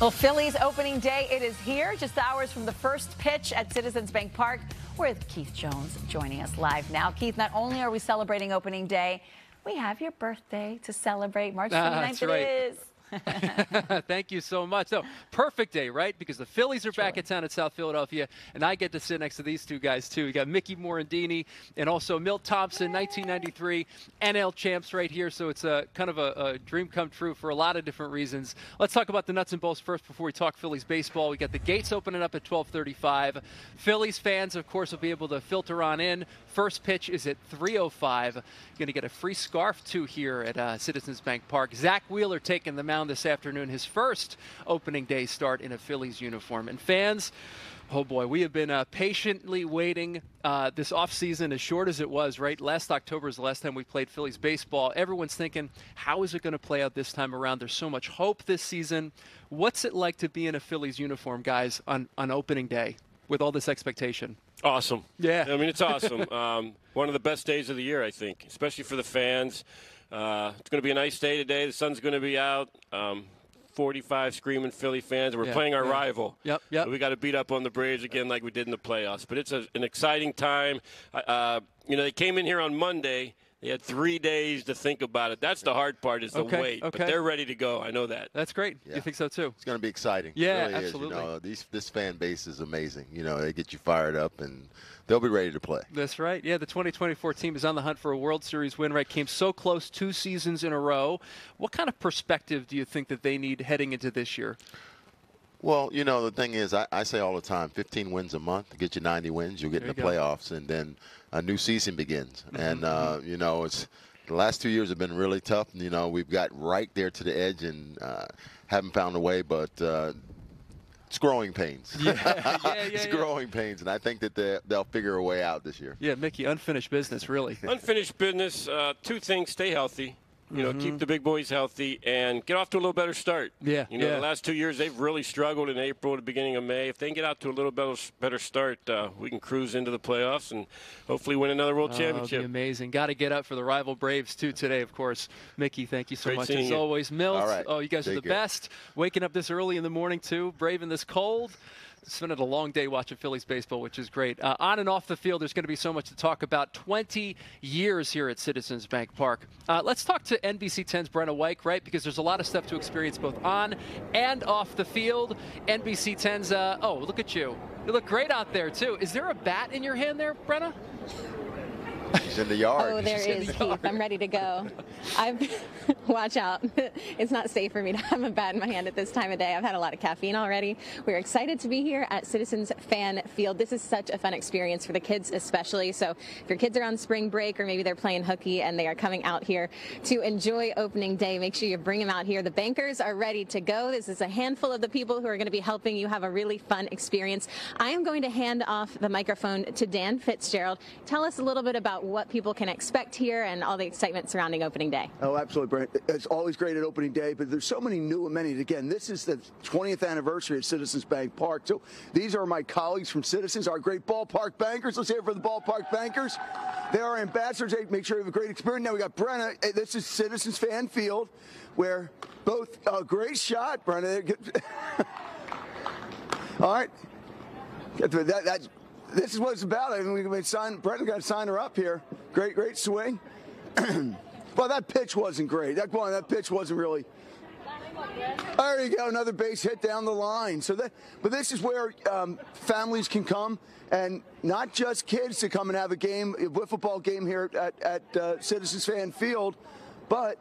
Well, Phillies opening day, it is here, just hours from the first pitch at Citizens Bank Park. With Keith Jones joining us live now. Keith, not only are we celebrating opening day, we have your birthday to celebrate. March 29th uh, right. it is. Thank you so much. So perfect day, right? Because the Phillies are back in town at South Philadelphia, and I get to sit next to these two guys too. You got Mickey Morandini and also Milt Thompson, 1993 NL champs right here. So it's a kind of a, a, dream come true for a lot of different reasons. Let's talk about the nuts and bolts first before we talk Phillies baseball. We got the gates opening up at 12:35. Phillies fans, of course, will be able to filter on in. First pitch is at 3:05. Going to get a free scarf too here at uh, Citizens Bank Park. Zack Wheeler taking the mound this afternoon, his first opening day start in a Phillies uniform. And fans, oh boy, we have been uh, patiently waiting uh, this offseason, as short as it was, right? Last October is the last time we played Phillies baseball. Everyone's thinking, how is it going to play out this time around? There's so much hope this season. What's it like to be in a Phillies uniform, guys, on, on opening day with all this expectation? Awesome. Yeah. I mean, it's awesome. um, one of the best days of the year, I think, especially for the fans. Uh, it's going to be a nice day today. The sun's going to be out. Um, 45 screaming Philly fans. We're yeah, playing our yeah. rival. Yep, yep. So we got to beat up on the Braves again like we did in the playoffs. But it's a, an exciting time. Uh, you know, they came in here on Monday they had three days to think about it. That's the hard part is the okay, wait. Okay. But they're ready to go. I know that. That's great. Yeah. You think so too? It's going to be exciting. Yeah, really absolutely. Is, you know, these, this fan base is amazing. You know, they get you fired up and they'll be ready to play. That's right. Yeah, the 2024 team is on the hunt for a World Series win. Right, came so close two seasons in a row. What kind of perspective do you think that they need heading into this year? Well, you know, the thing is, I, I, say all the time 15 wins a month, get you 90 wins, you'll get there in the playoffs, and then a new season begins. Mm-hmm. And, uh, you know, it's the last two years have been really tough. You know, we've got right there to the edge and uh, haven't found a way, but uh, it's growing pains. Yeah, yeah, yeah it's yeah. growing pains, and I think that they'll figure a way out this year. Yeah, Mickey, unfinished business, really. unfinished business. Uh, two things: stay healthy. You know, mm-hmm. keep the big boys healthy and get off to a little better start. Yeah. You know, yeah. the last two years they've really struggled in April, the beginning of May. If they can get out to a little better, better start, uh, we can cruise into the playoffs and hopefully win another World oh, Championship. amazing. Got to get up for the rival Braves too today, of course. Mickey, thank you so Great much as you. always. Milt, right. oh, you guys Take are the care. best. Waking up this early in the morning too, braving this cold spending a long day watching Phillies baseball, which is great. Uh, on and off the field, there's going to be so much to talk about. 20 years here at Citizens Bank Park. Uh, let's talk to NBC 10's Brenna Weick, right? Because there's a lot of stuff to experience both on and off the field. NBC 10's, uh, oh, look at you. You look great out there, too. Is there a bat in your hand there, Brenna? He's in the yard. Oh, there He's is, Keith. I'm ready to go. I've watch out. It's not safe for me to have a bat in my hand at this time of day. I've had a lot of caffeine already. We're excited to be here at Citizens Fan Field. This is such a fun experience for the kids, especially. So if your kids are on spring break or maybe they're playing hooky and they are coming out here to enjoy opening day, make sure you bring them out here. The bankers are ready to go. This is a handful of the people who are going to be helping you have a really fun experience. I am going to hand off the microphone to Dan Fitzgerald. Tell us a little bit about what people can expect here and all the excitement surrounding opening day. Oh, absolutely, Brent. It's always great at opening day, but there's so many new amenities. Again, this is the 20th anniversary of Citizens Bank Park. So these are my colleagues from Citizens, our great ballpark bankers. Let's hear it for the ballpark bankers. They are ambassadors. Make sure you have a great experience. Now we got Brenna. This is Citizens Fan Field, where both a uh, great shot, Brenna. All right. That, that, this is what it's about. I mean, we can sign. Brendan got to sign her up here. Great, great swing. well, that pitch wasn't great. That one, that pitch wasn't really. There you go, another base hit down the line. So that, but this is where um, families can come, and not just kids to come and have a game, a wiffle ball game here at, at uh, Citizens Fan Field, but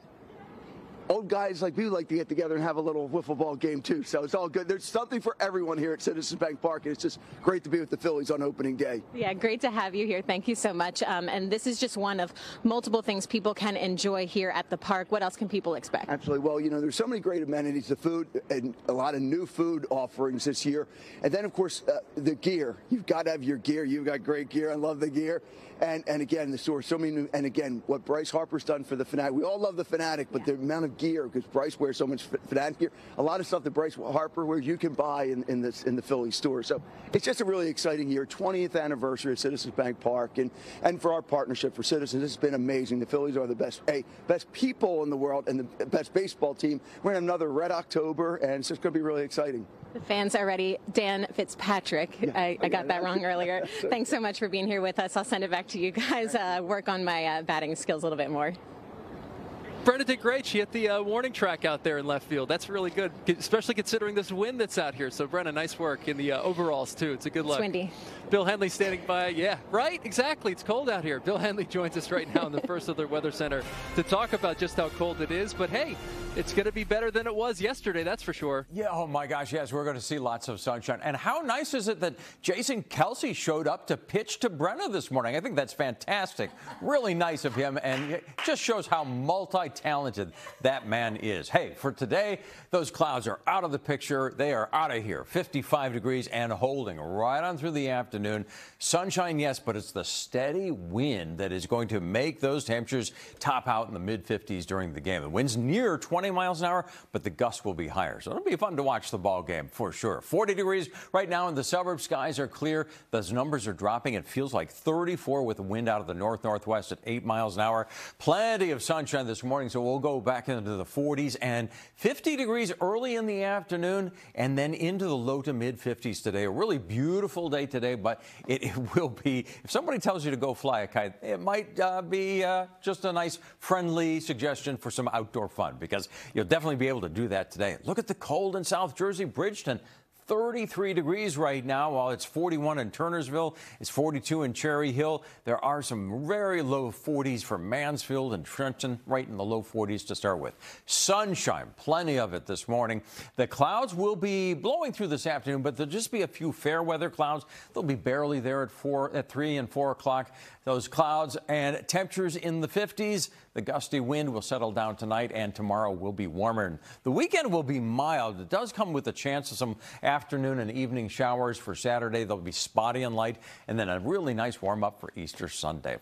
old guys like me like to get together and have a little wiffle ball game too. So it's all good. There's something for everyone here at Citizens Bank Park, and it's just great to be with the Phillies on opening day. Yeah, great to have you here. Thank you so much. Um, and this is just one of multiple things people can enjoy here at the park. What else can people expect? Absolutely. Well, you know, there's so many great amenities, the food, and a lot of new food offerings this year. And then, of course, uh, the gear. You've got to have your gear. You've got great gear. I love the gear. And and again, the store, so many, and again, what Bryce Harper's done for the Phanatic. We all love the Phanatic, but the amount of gear because Bryce wears so much Phanatic gear. A lot of stuff that Bryce Harper wears, you can buy in, in this in the Philly store. So it's just a really exciting year. 20th anniversary of Citizens Bank Park, and and for our partnership for Citizens, it's been amazing. The Phillies are the best, hey, best people in the world, and the best baseball team. We're in another Red October, and it's just going to be really exciting. The fans are ready. Dan Fitzpatrick. Yeah, I, I, got that wrong earlier. Thanks so much for being here with us. I'll send it back to you guys. Uh, work on my uh, batting skills a little bit more. Brenda did great. She hit the uh, warning track out there in left field. That's really good, especially considering this wind that's out here. So, Brenda, nice work in the uh, overalls, too. It's a good look. It's windy. Bill Henley standing by. Yeah, right, exactly. It's cold out here. Bill Henley joins us right now in the First of Alert Weather Center to talk about just how cold it is. But hey, it's going to be better than it was yesterday, that's for sure. Yeah, oh my gosh, yes, we're going to see lots of sunshine. And how nice is it that Jason Kelce showed up to pitch to Brenna this morning? I think that's fantastic. Really nice of him, and it just shows how multi talented that man is. Hey, for today, those clouds are out of the picture. They are out of here. 55 degrees and holding right on through the afternoon. Sunshine, yes, but it's the steady wind that is going to make those temperatures top out in the mid 50s during the game. The wind's near 20 miles an hour, but the gusts will be higher. So it'll be fun to watch the ball game for sure. 40 degrees right now in the suburbs. Skies are clear. Those numbers are dropping. It feels like 34 with the wind out of the north northwest at 8 miles an hour. Plenty of sunshine this morning, so we'll go back into the 40s and 50 degrees early in the afternoon and then into the low to mid 50s today. A really beautiful day today, but it, it will be, if somebody tells you to go fly a kite, it might uh, be uh, just a nice friendly suggestion for some outdoor fun because you'll definitely be able to do that today. Look at the cold in South Jersey, Bridgeton. 33 degrees right now, while it's 41 in Turnersville. It's 42 in Cherry Hill. There are some very low 40s for Mansfield and Trenton, right in the low 40s to start with. Sunshine, plenty of it this morning. The clouds will be blowing through this afternoon, but there'll just be a few fair weather clouds. They'll be barely there at four, at three and four o'clock. Those clouds and temperatures in the 50s. The gusty wind will settle down tonight, and tomorrow will be warmer. The weekend will be mild. It does come with a chance of some afternoon and evening showers for Saturday. They'll be spotty and light, and then a really nice warm up for Easter Sunday.